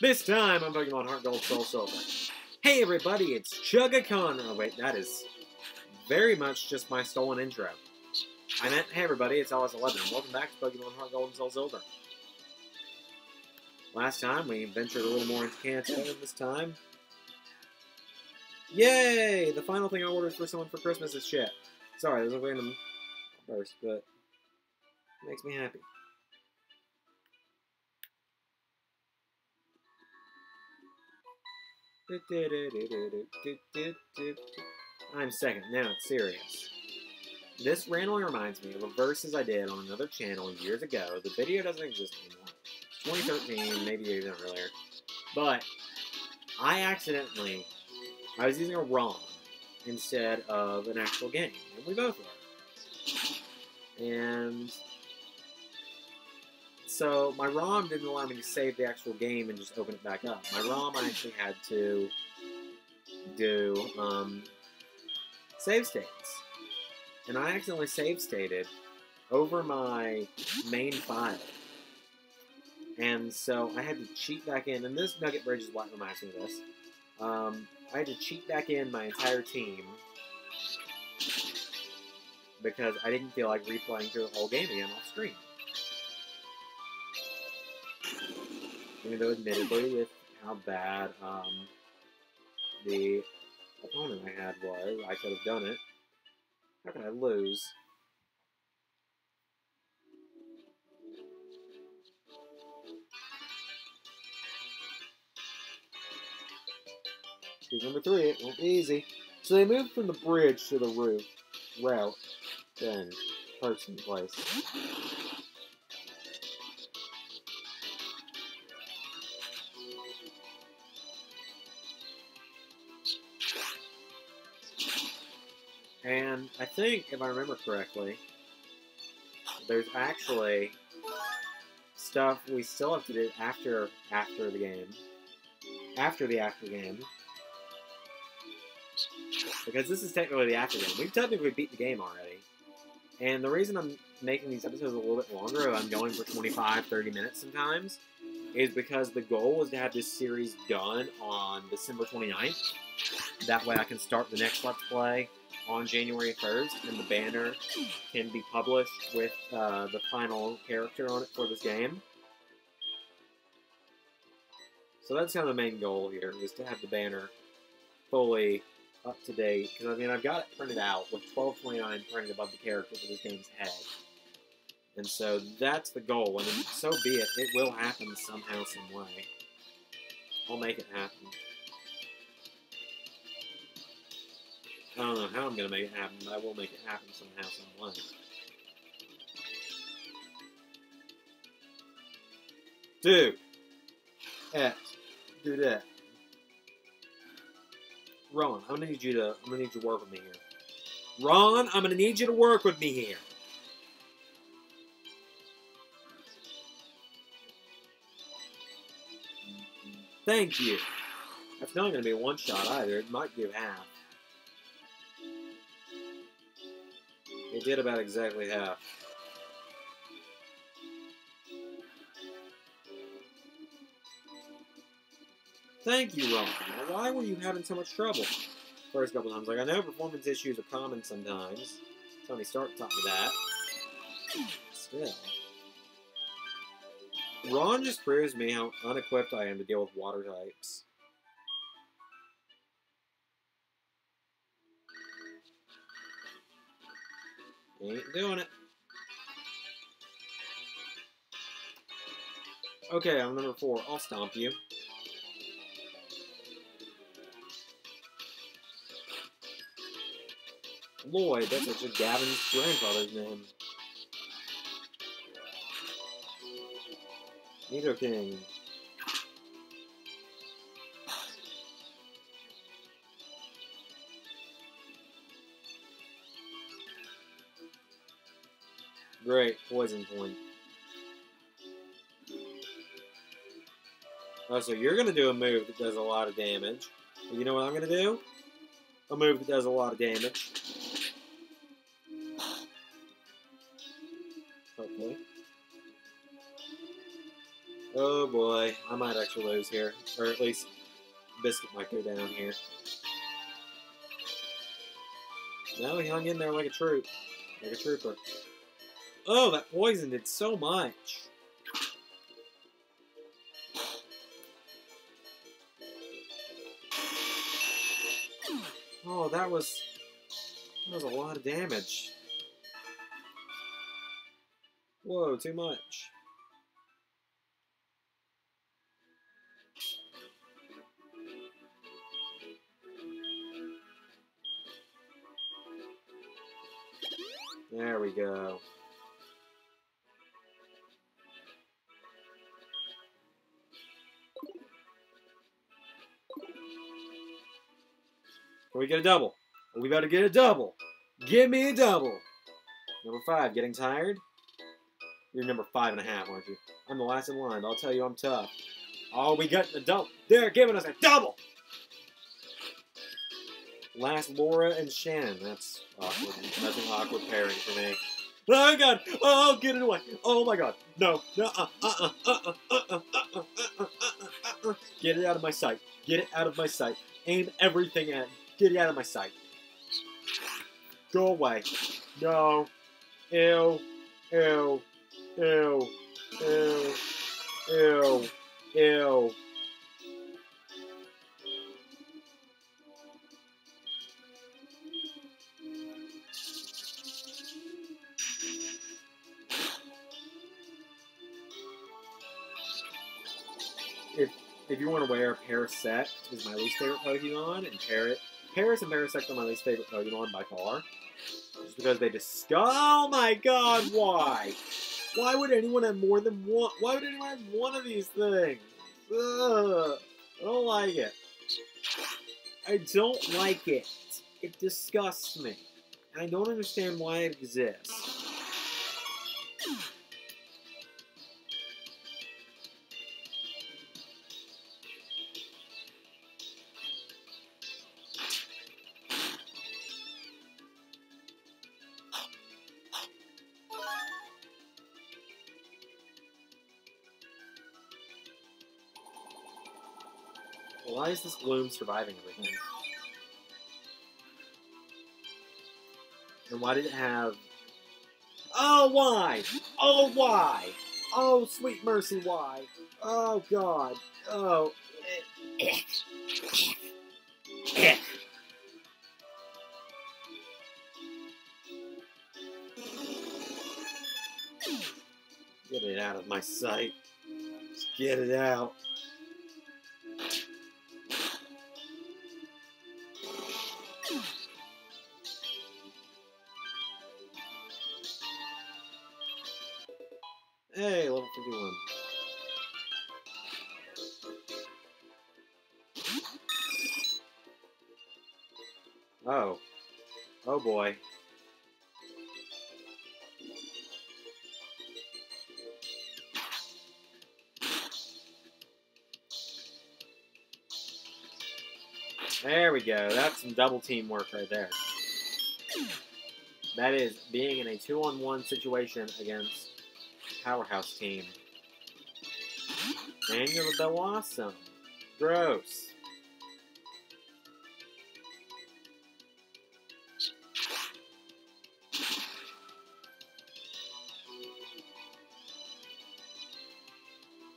This time I'm on Pokemon Heart Gold Soul Silver. Hey everybody, it's Chugacon. Oh wait, that is very much just my stolen intro. I meant, hey everybody, it's LS11, and welcome back to Pokemon Heart Gold and Soul Silver. Last time, we ventured a little more into Kanto, and this time... Yay! The final thing I ordered for someone for Christmas is shit. Sorry, there's a random burst, but it makes me happy. I'm second. Now it's serious. This randomly reminds me of a verses I did on another channel years ago. The video doesn't exist anymore. 2013, maybe even earlier. But I accidentally, I was using a ROM instead of an actual game, and we both were. And so my ROM didn't allow me to save the actual game and just open it back up. My ROM I actually had to do um, save states. And I accidentally save stated over my main file. And so I had to cheat back in, and this Nugget Bridge is what reminds me of this. Um, I had to cheat back in my entire team because I didn't feel like replaying through the whole game again off screen. Even though, admittedly, with how bad um, the opponent I had was, I could have done it. How can I lose? Here's number three. It won't be easy. So they moved from the bridge to the roof route, then person place. And I think, if I remember correctly, there's actually stuff we still have to do after after the game. After the after game. Because this is technically the after game. We've technically beat the game already. And the reason I'm making these episodes a little bit longer, I'm going for 25, 30 minutes sometimes, is because the goal was to have this series done on December 29th. That way I can start the next Let's Play on January 1st, and the banner can be published with uh, the final character on it for this game. So that's kind of the main goal here, is to have the banner fully up to date. Because, I mean, I've got it printed out with 1229 printed above the character for this game's head. And so that's the goal, and so be it. It will happen somehow, some way. I'll make it happen. I don't know how I'm going to make it happen, but I will make it happen somehow, some way. Dude. X. Do that. Ron, I'm gonna need you to I'm gonna need you to work with me here. Ron, I'm gonna need you to work with me here. Thank you. That's not gonna be a one shot either. It might give half. It did about exactly half. Thank you, Ron. Now, why were you having so much trouble? First couple times. Like, I know performance issues are common sometimes. Tony Stark taught me that. Still. Ron just proves me how unequipped I am to deal with water types. Ain't doing it. Okay, I'm number four. I'll stomp you. Lloyd, that's actually Gavin's grandfather's name. Nidoking. Great, poison point. Oh, so you're going to do a move that does a lot of damage. you know what I'm going to do? A move that does a lot of damage. Hopefully. Oh boy, I might actually lose here. Or at least Biscuit might go down here. No, he hung in there like a troop. Like a trooper. Oh, that poison did so much. Oh, that was that was a lot of damage. Whoa, too much. There we go. Can we get a double? We about to get a double. Give me a double. Number five, getting tired? You're number five and a half, aren't you? I'm the last in line, but I'll tell you I'm tough. Oh, we got a double. They're giving us a double! Last Laura and Shannon. That's awkward. That's an awkward pairing for me. Oh god! Oh, get it away! Oh my god! No! Uh-uh. Uh! Uh! Uh! Uh! Uh! Get it out of my sight! Get it out of my sight! Aim everything at Get it out of my sight! Go away! No! Ew! Ew! Ew! Ew! Ew! Ew! if if you want to wear a Parasect is my least favorite Pokemon, and Parrot Paras and Parasect are my least favorite Pokemon by far. Just because they discuss. Oh my god, why? Why would anyone have more than one? Why would anyone have one of these things? Ugh, I don't like it. I don't like it. It disgusts me. And I don't understand why it exists. Why is this gloom surviving everything? And why did it have... Oh, why? Oh, why? Oh, sweet mercy, why? Oh, God. Oh. Get it out of my sight. Just get it out. There we go. That's some double teamwork right there. That is being in a two-on-one situation against powerhouse team. You're the awesome. Gross.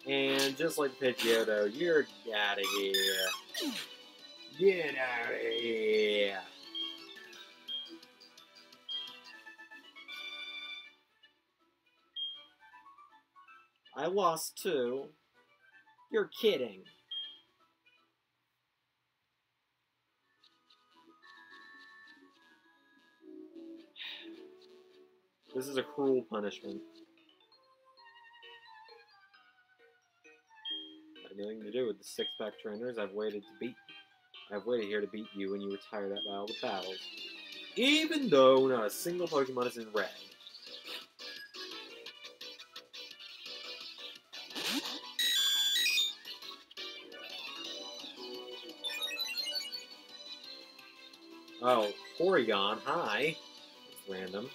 And just like Pidgeotto, you're out of here. Get out of here. I lost two. You're kidding. This is a cruel punishment. Had nothing to do with the six-pack trainers. I've waited to beat. I've waited here to beat you when you were tired out by all the battles. Even though not a single Pokemon is in red. Oh, Porygon, hi. Random.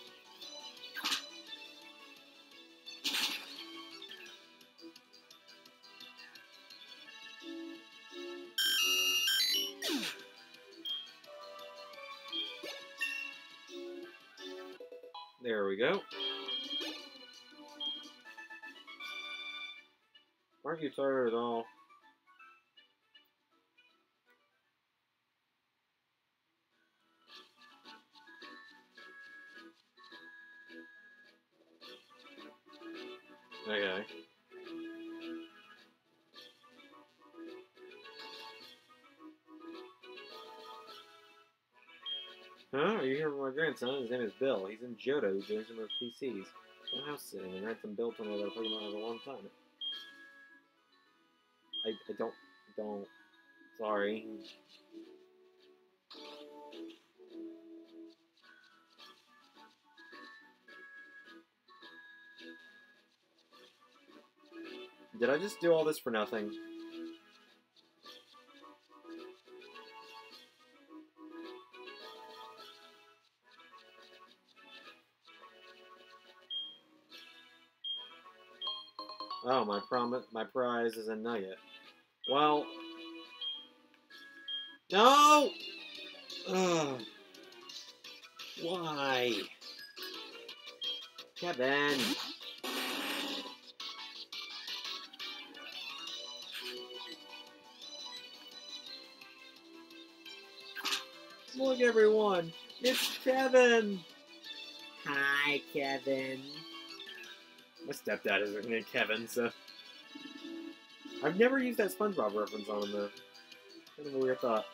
You tired at um. all? Okay. Huh? Are you here for my grandson? His name is Bill. He's in Johto doing some of PCs. Some house sitting and ransom built on talking about for a long time. I, I don't don't sorry. Did I just do all this for nothing? Oh, my prom my prize is a nugget. Well, no. Ugh. Why, Kevin? Look, everyone, it's Kevin. Hi, Kevin. My stepdad is named Kevin, so I've never used that SpongeBob reference on him though. Kind of a weird thought.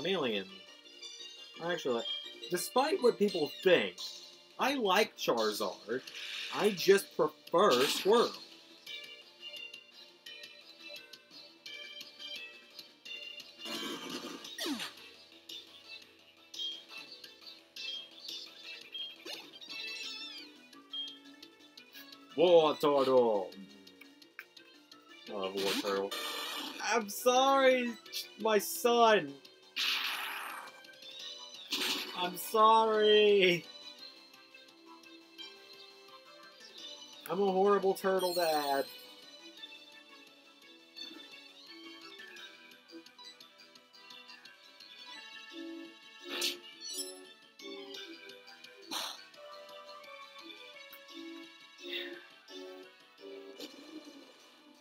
Charmeleon. Actually, despite what people think, I like Charizard. I just prefer Squirtle. Wartortle! Love War Turtle. I'm sorry, my son. I'm sorry. I'm a horrible turtle dad.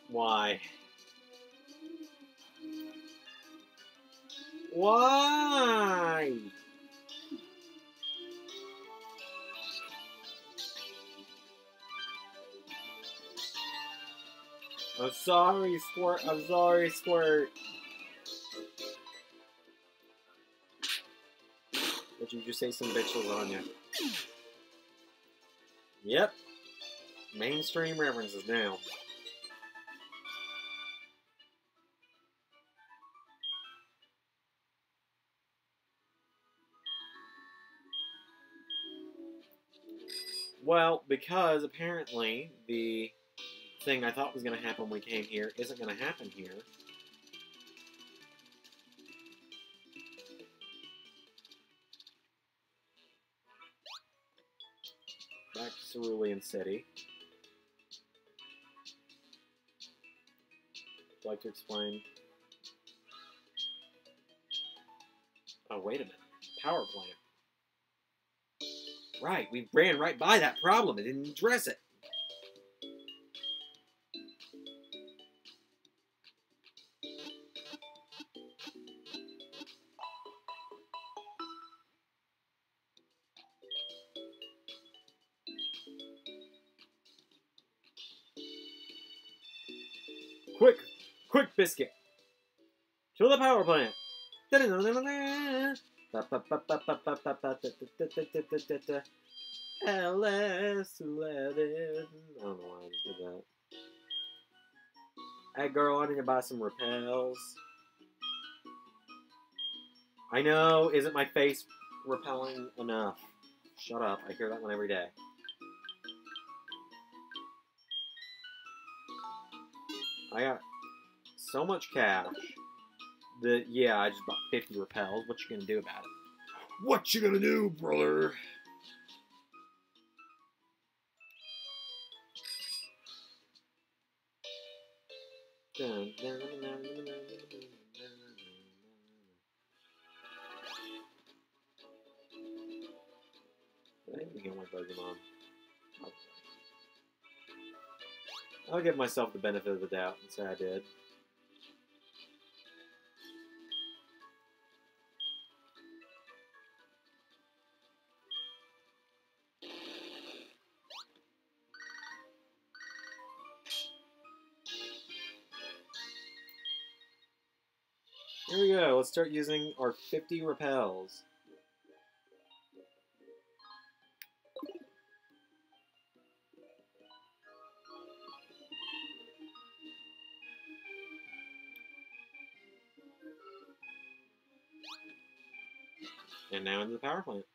Why? Why? I'm sorry, Squirt. I'm sorry, Squirt. Did you just say some bitches on you? Yep. Mainstream references now. Well, because apparently the thing I thought was going to happen when we came here isn't going to happen here. Back to Cerulean City. I'd like to explain. Oh, wait a minute. Power plant. Right, we ran right by that problem and didn't address it. Quick, quick biscuit. To the power plant. LS11. I don't know why I did that. Hey girl, I need to buy some repels. I know, isn't my face repelling enough? Shut up. I hear that one every day. I got so much cash that, yeah, I just bought 50 repels. What you gonna do about it? What you gonna do, brother? I'll give myself the benefit of the doubt and say I did. Here we go. Let's start using our 50 repels. Now into the power plant.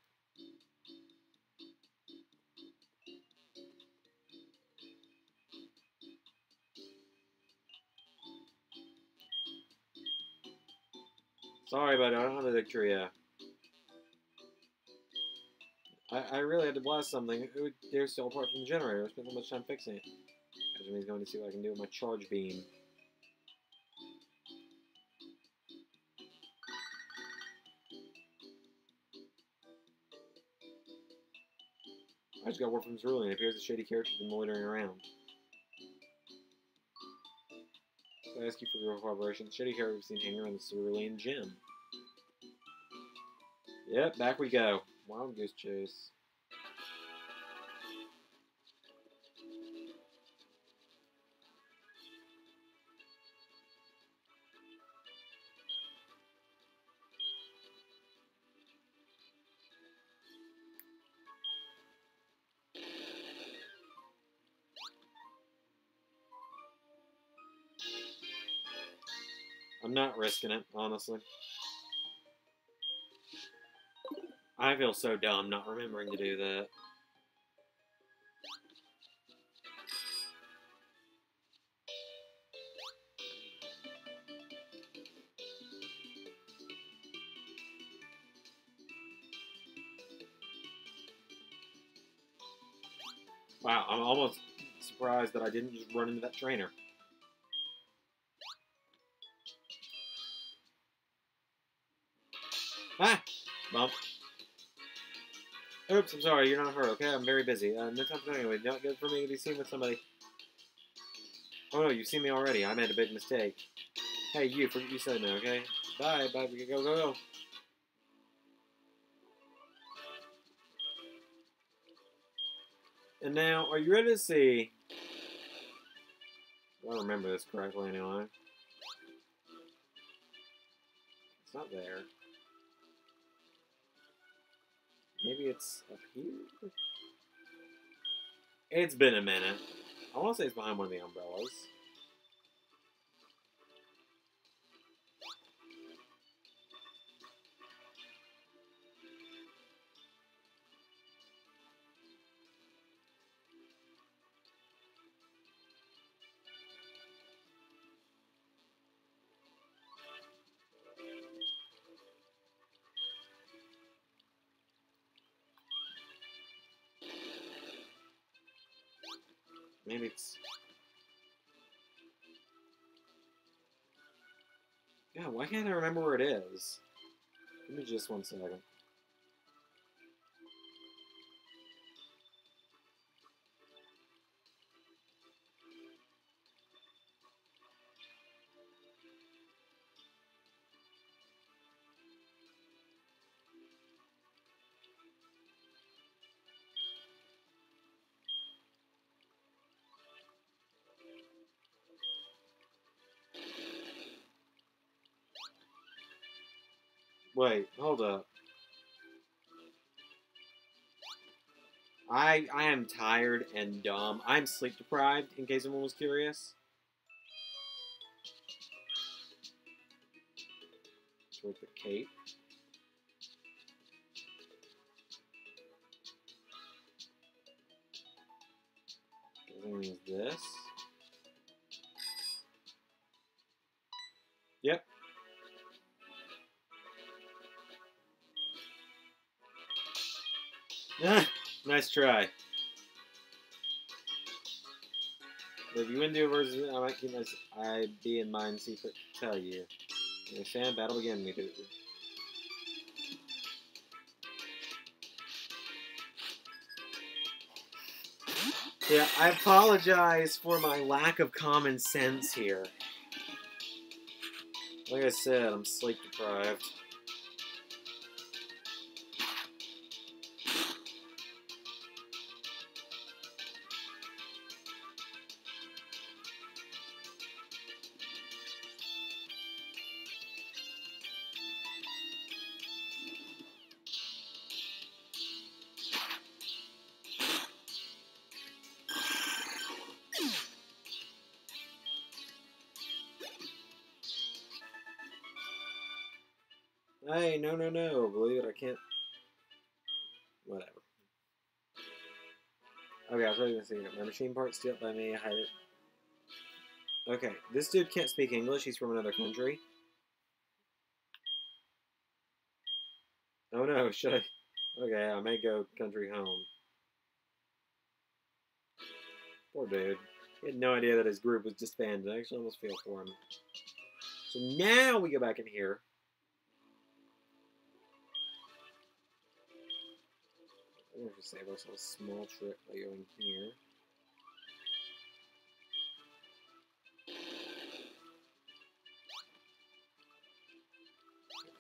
Sorry, but I don't have a Victoria. I, I really had to blast something. It they're still apart from the generator. I spent so much time fixing it. Kazumi's going to see what I can do with my charge beam. I just got word from Cerulean. It appears the shady character's been loitering around. So I ask you for your cooperation. The shady character was seen hanging around the Cerulean gym. Yep, back we go. Wild Goose Chase. Risking it, honestly. I feel so dumb not remembering to do that. Wow, I'm almost surprised that I didn't just run into that trainer. Ah! Bump. Oops, I'm sorry, you're not her, okay? I'm very busy. Uh, no time for anyway. Not good for me to be seen with somebody. Oh no, you've seen me already. I made a big mistake. Hey, you, forget you said no, okay? Bye, bye, go, go, go. And now, are you ready to see? I remember this correctly anyway. It's not there. Maybe it's up here? It's been a minute. I want to say it's behind one of the umbrellas. It's... Yeah, why can't I remember where it is? Give me just one second. Wait, hold up. I I am tired and dumb. I'm sleep deprived, in case anyone was curious. With the cape. What is this? Yep, Ah, nice try. If you win the version, I might keep my I be in mind secret tell you. Understand? Battle begin, me dude. Yeah, I apologize for my lack of common sense here. Like I said, I'm sleep deprived. Steal by me. It. Okay, this dude can't speak English. He's from another country. Oh no, should I? Okay, I may go country home. Poor dude. He had no idea that his group was disbanded. I actually almost feel for him. So now we go back in here. I'm going save a small trip by going here.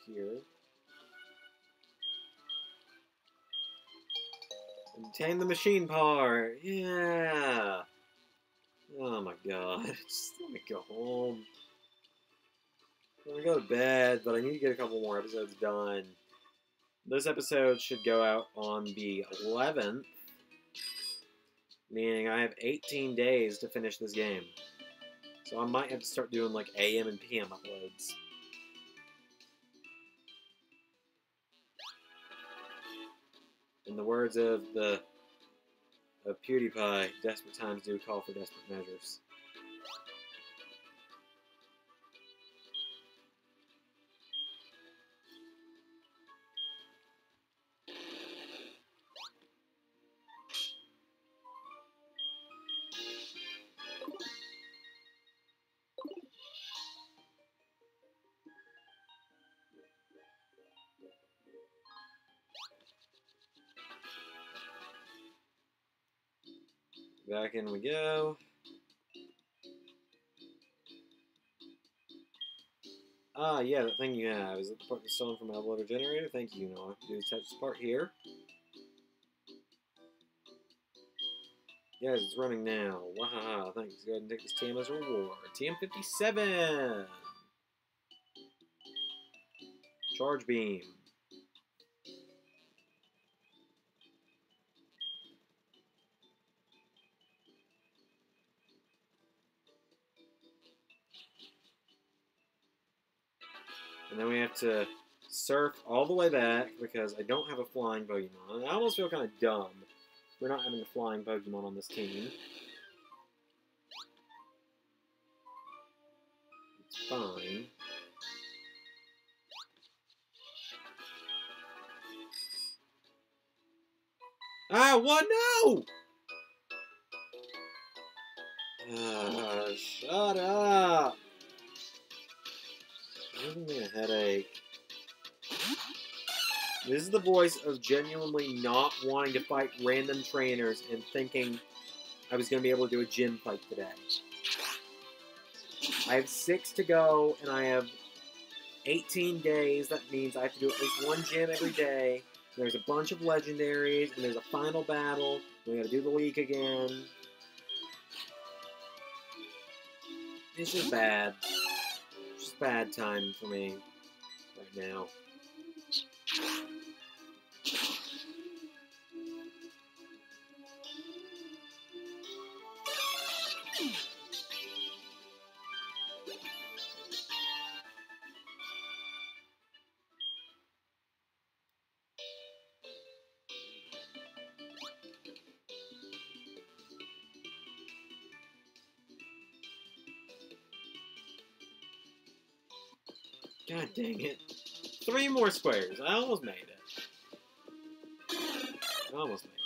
Here. Obtain the machine part! Yeah! Oh my god. Just let me go home. I'm gonna go to bed, but I need to get a couple more episodes done. This episode should go out on the 11th, meaning I have 18 days to finish this game. So I might have to start doing like AM and PM uploads. In the words of the of PewDiePie, desperate times do call for desperate measures. Back in we go. Ah, yeah, that thing you have. Is it the part that's stolen from my uploader generator? Thank you, Noah. Do touch this part here. Yes, it's running now. Wow, thanks. Go ahead and take this TM as a reward. TM57! Charge beam. To surf all the way back because I don't have a flying Pokemon. I almost feel kind of dumb We're not having a flying Pokemon on this team. It's fine. Ah, what? No! Ah, shut up! Giving me a headache. This is the voice of genuinely not wanting to fight random trainers and thinking I was going to be able to do a gym fight today. I have six to go, and I have 18 days. That means I have to do at least one gym every day. There's a bunch of legendaries, and there's a final battle. We gotta do the league again. This is bad. Bad time for me right now. More squares. I almost made it. I almost made it.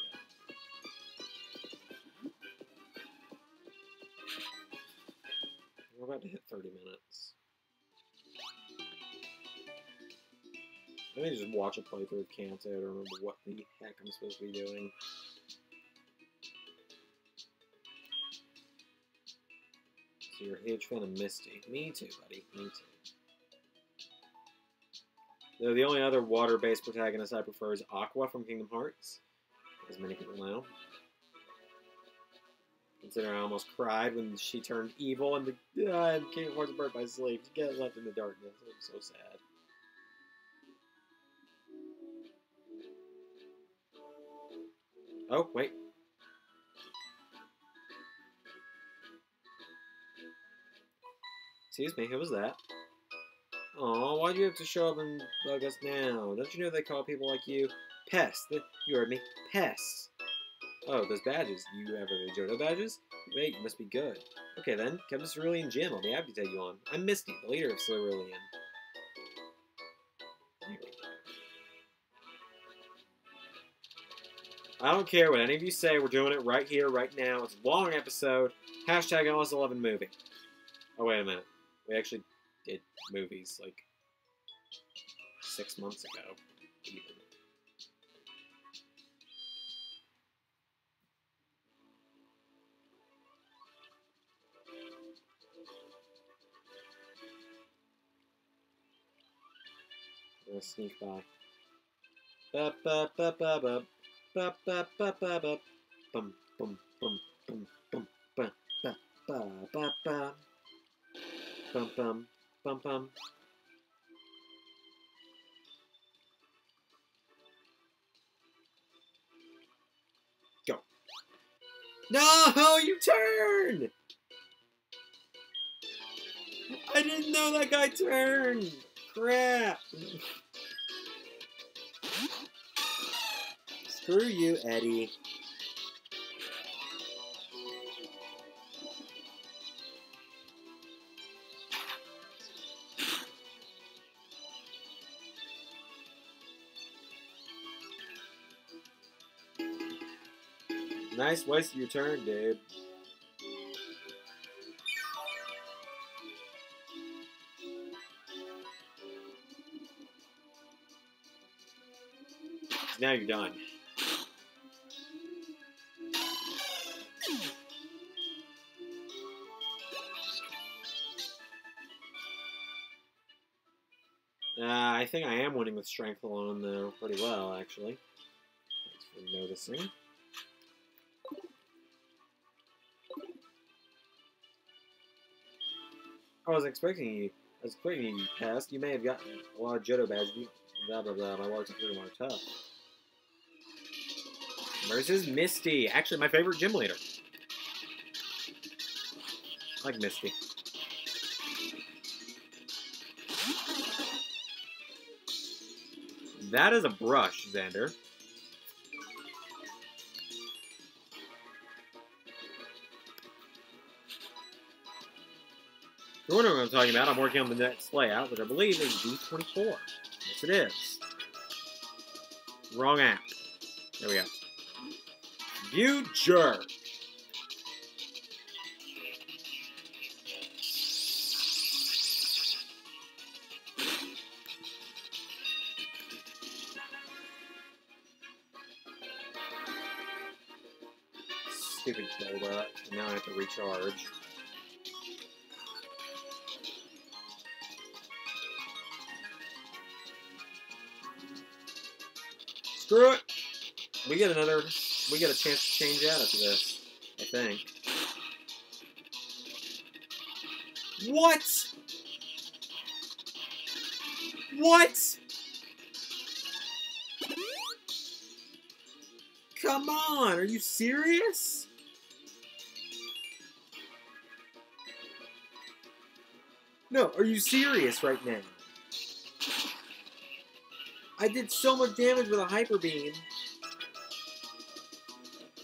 We're about to hit 30 minutes. Let me just watch a playthrough of Kanto to remember what the heck I'm supposed to be doing. So you're a huge fan of Misty. Me too, buddy. Me too. Though the only other water-based protagonist I prefer is Aqua from Kingdom Hearts, as many people know. Considering I almost cried when she turned evil and the uh, Kingdom Hearts Birth by Sleep. She get left in the darkness. It was so sad. Oh, wait. Excuse me, who was that? Aw, why do you have to show up and bug us now? Don't you know they call people like you pests? You heard me, pests. Oh, those badges. You have any Johto badges? Wait, you must be good. Okay then, come to Cerulean Gym. I'll be happy to take you on. I'm Misty, the leader of Cerulean. I don't care what any of you say. We're doing it right here, right now. It's a long episode. Hashtag LS11 movie. Oh, wait a minute. We actually did movies like six months ago, even. Sneak by. Ba ba ba ba ba bum bum bum bum bum ba ba ba ba ba bum bum bum bum. Go. No, you turn. I didn't know that guy turned. Crap. Screw you, Eddie. Nice waste of your turn, dude. Now you're done. Uh, I think I am winning with strength alone, though, pretty well, actually. Thanks for noticing. I was expecting you. I was expecting you passed. You may have gotten a lot of Johto badges. Blah blah blah. My are pretty more tough. Versus Misty. Actually, my favorite gym leader. I like Misty. That is a brush, Zander. You're what I'm talking about, I'm working on the next layout, which I believe is D24. Yes, it is. Wrong app. There we go. You jerk. Stupid build up. Now I have to recharge. Screw it. We get another. We get a chance to change out after this. I think. What? What? Come on, are you serious? No, are you serious right now? I did so much damage with a Hyper Beam.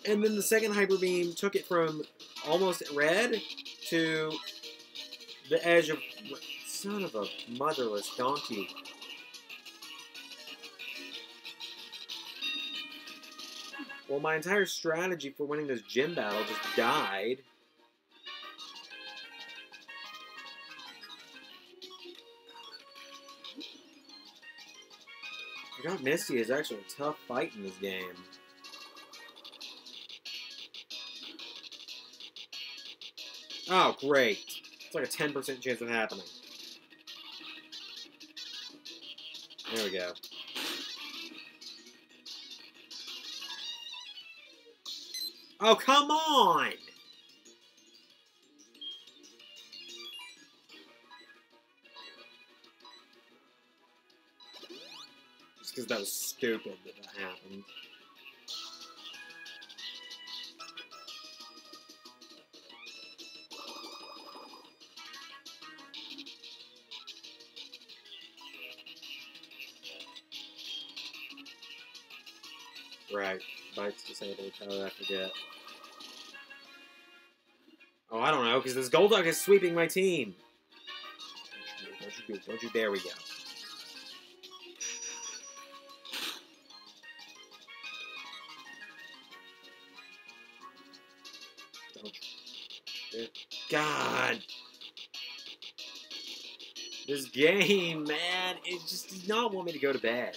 And then the second Hyper Beam took it from almost red to the edge of Son of a motherless donkey. Well, my entire strategy for winning this gym battle just died. Forgot Misty is actually a tough fight in this game. Oh, great. It's like a 10% chance of happening. There we go. Oh, come on! Because that was stupid that that happened. Right. Bites disabled. How did I forget? Oh, I don't know, because this Golduck is sweeping my team. Don't you do Don't you There we go. God! This game, man, it just does not want me to go to bed.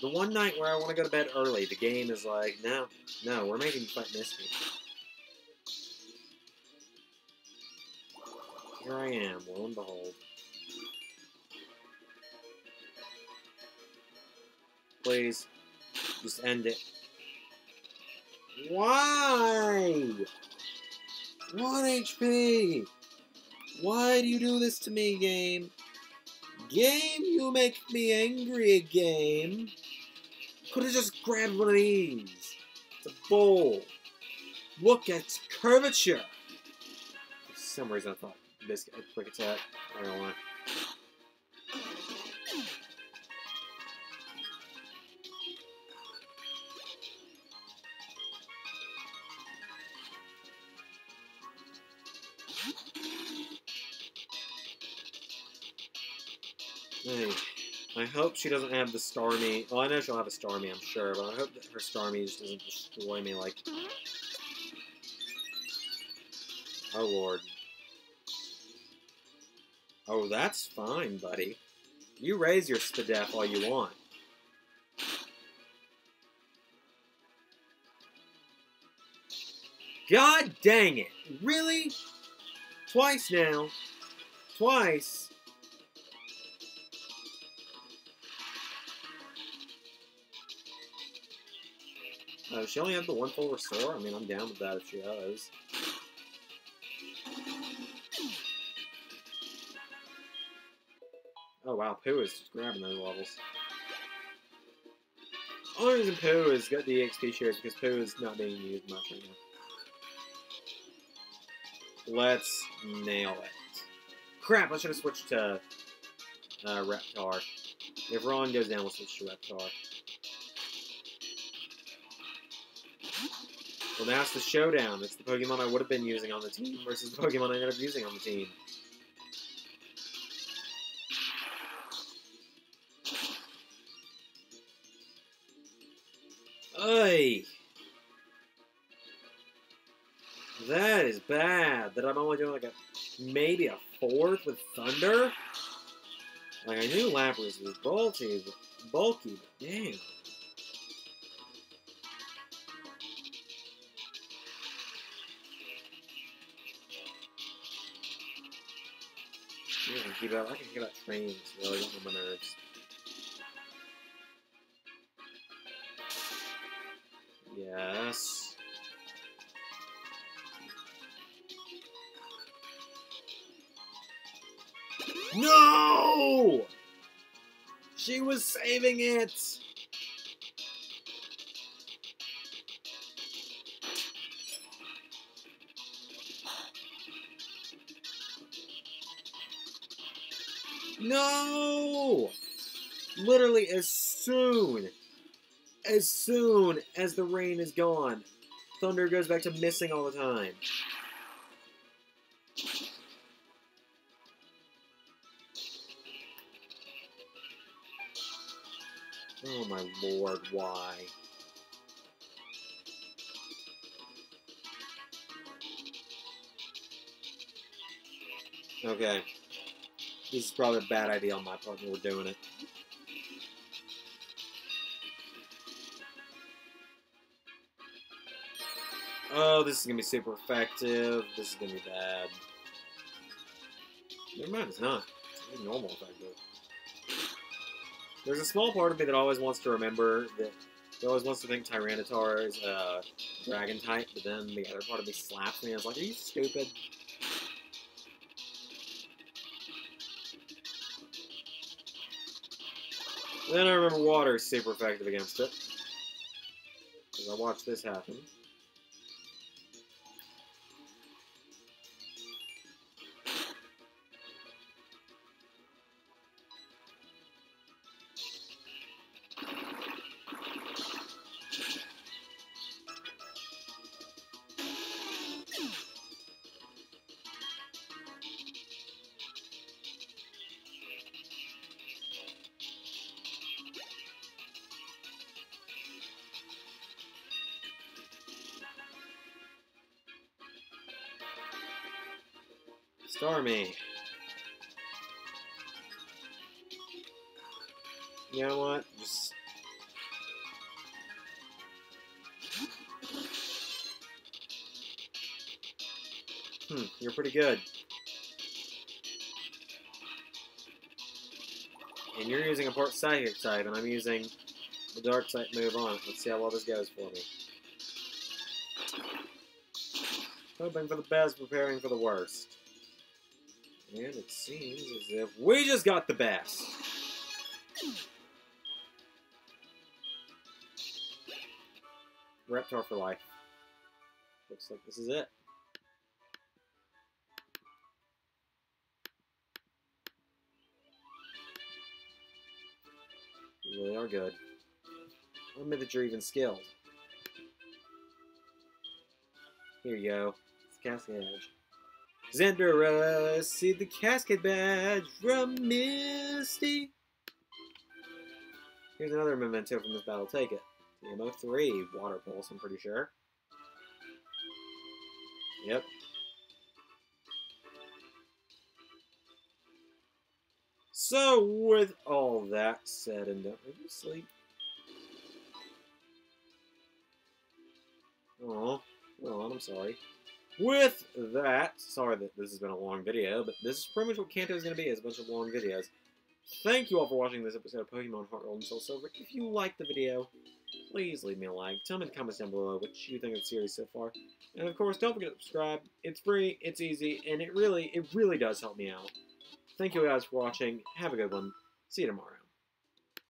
The one night where I want to go to bed early, the game is like, no, no, we're making you fight Misty. Here I am, lo and behold. Please, just end it. Why? 1 HP! Why do you do this to me, game? Game, you make me angry, game. Could have just grabbed one of these. It's a bowl. Look at curvature. For some reason I thought this quick attack. I don't know why. I hope she doesn't have the Starmie. Well, I know she'll have a Starmie, I'm sure, but I hope that her Starmie just doesn't destroy me like... Oh, Lord. Oh, that's fine, buddy. You raise your Spadef all you want. God dang it! Really? Twice now. Twice. Uh, she only have the one full restore? I mean, I'm down with that if she does. Oh wow, Pooh is just grabbing those levels. Only reason Pooh has got the XP shares because Pooh is not being used much right now. Let's nail it. Crap, I should have switched to uh, Reptar. If Ron goes down, we'll switch to Reptar. Well, it's the showdown. It's the Pokemon I would have been using on the team versus the Pokemon I ended up using on the team. Ay. That is bad. That I'm only doing like a maybe a fourth with Thunder. Like I knew Lapras was bulky, bulky, but damn. Keep. I can keep out trains. Really, on my nerves. Yes. No! She was saving it! No! Literally as soon, as soon as the rain is gone, Thunder goes back to missing all the time. Oh my lord, why? Okay. This is probably a bad idea on my part when we're doing it. Oh, this is gonna be super effective. This is gonna be bad. Never mind, it's not. It's normal effective. There's a small part of me that always wants to remember that that always wants to think Tyranitar is a dragon type, but then the other part of me slaps me and is like, are you stupid? Then I remember water is super effective against it. Because I watched this happen. Starmie. You know what? Just Hmm, you're pretty good. And you're using a port psychic type, and I'm using the dark type move on. Let's see how well this goes for me. Hoping for the best, preparing for the worst. And it seems as if we just got the best. Reptar for life. Looks like this is it. You really are good. I'll admit that you're even skilled. Here you go. It's Cascade Badge. Zendora, see the Cascade Badge from Misty. Here's another memento from this battle. Take it. TM03, Water Pulse, I'm pretty sure. Yep. So, with all that said and done, are you asleep? Oh, oh, I'm sorry. With that, sorry that this has been a long video, but this is pretty much what Kanto is going to be, is a bunch of long videos. Thank you all for watching this episode of Pokemon Heart Gold and Soul Silver. If you liked the video, please leave me a like. Tell me in the comments down below what you think of the series so far. And of course, don't forget to subscribe. It's free, it's easy, and it really, it really does help me out. Thank you guys for watching. Have a good one. See you tomorrow.